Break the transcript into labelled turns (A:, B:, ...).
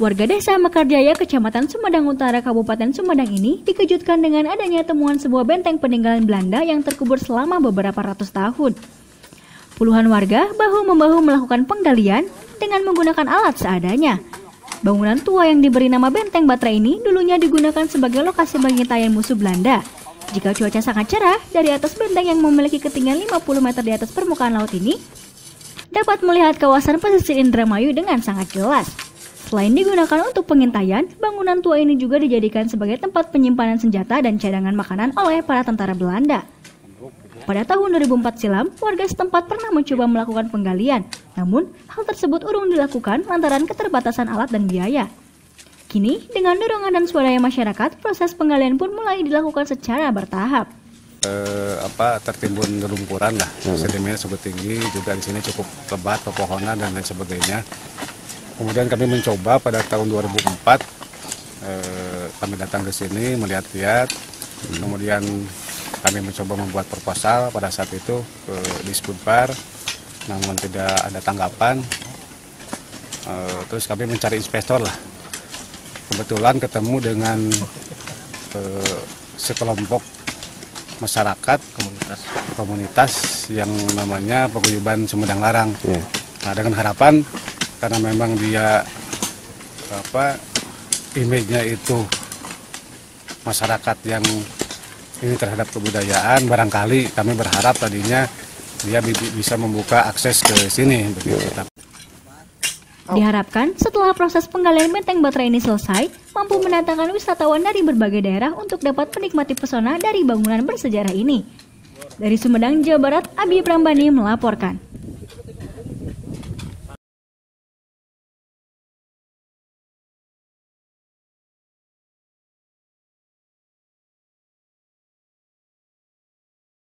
A: Warga desa Mekarjaya, Kecamatan Sumedang Utara, Kabupaten Sumedang ini dikejutkan dengan adanya temuan sebuah benteng peninggalan Belanda yang terkubur selama beberapa ratus tahun. Puluhan warga bahu-membahu melakukan penggalian dengan menggunakan alat seadanya. Bangunan tua yang diberi nama Benteng Batra ini dulunya digunakan sebagai lokasi pengintaian musuh Belanda. Jika cuaca sangat cerah, dari atas benteng yang memiliki ketinggian 50 meter di atas permukaan laut ini, dapat melihat kawasan pesisir Indramayu dengan sangat jelas. Selain digunakan untuk pengintaian, bangunan tua ini juga dijadikan sebagai tempat penyimpanan senjata dan cadangan makanan oleh para tentara Belanda. Pada tahun 2004 silam, warga setempat pernah mencoba melakukan penggalian, namun hal tersebut urung dilakukan lantaran keterbatasan alat dan biaya. Kini, dengan dorongan dan swadaya masyarakat, proses penggalian pun mulai dilakukan secara bertahap.
B: Eh, apa tertimbun rumpuran lah, sedimennya cukup tinggi, juga di sini cukup lebat, pepohonan dan lain sebagainya. Kemudian kami mencoba pada tahun 2004, eh, kami datang ke sini melihat-lihat, kemudian kami mencoba membuat proposal pada saat itu ke Disputpar, namun tidak ada tanggapan. Eh, terus kami mencari investor lah. Kebetulan ketemu dengan eh, sekelompok masyarakat komunitas komunitas yang namanya Paguyuban Sumedang Larang. Nah, dengan harapan karena memang dia apa image-nya itu masyarakat yang ini terhadap kebudayaan barangkali kami berharap tadinya dia bi- bisa membuka akses ke sini begitu. Tapi
A: Diharapkan setelah proses penggalian benteng Batra ini selesai, mampu mendatangkan wisatawan dari berbagai daerah untuk dapat menikmati pesona dari bangunan bersejarah ini. Dari Sumedang, Jawa Barat, Abi Prambani melaporkan.